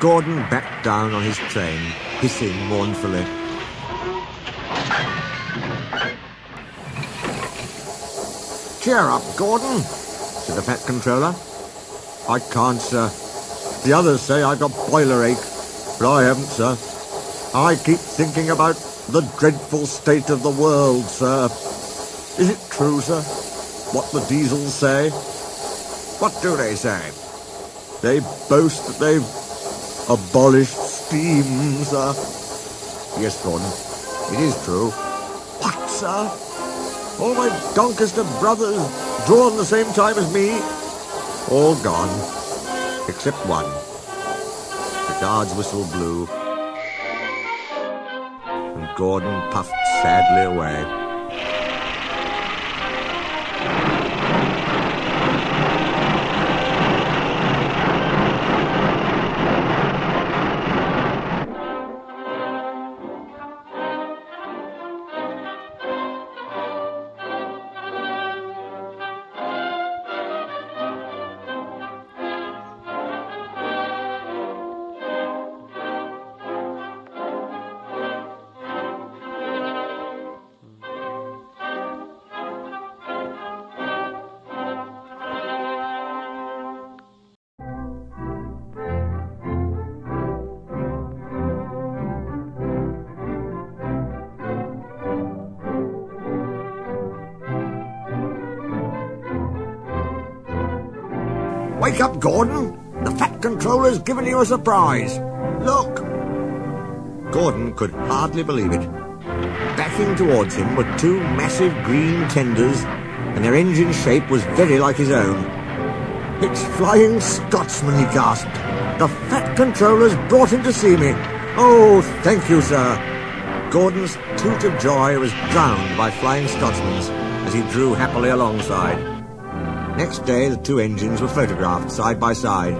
Gordon backed down on his train, hissing mournfully. Cheer up, Gordon, said the Fat Controller. I can't, sir. The others say I've got boiler ache, but I haven't, sir. I keep thinking about the dreadful state of the world, sir. Is it true, sir, what the diesels say? What do they say? They boast that they've abolished steam, sir. Uh. Yes, Gordon, it is true. What, sir? All my Doncaster brothers drawn the same time as me? All gone, except one. The guard's whistle blew, and Gordon puffed sadly away. Wake up, Gordon! The Fat Controller's given you a surprise. Look! Gordon could hardly believe it. Backing towards him were two massive green tenders, and their engine shape was very like his own. It's Flying Scotsman, he gasped. The Fat Controller's brought him to see me. Oh, thank you, sir. Gordon's toot of joy was drowned by Flying Scotsman's as he drew happily alongside. Next day, the two engines were photographed side by side,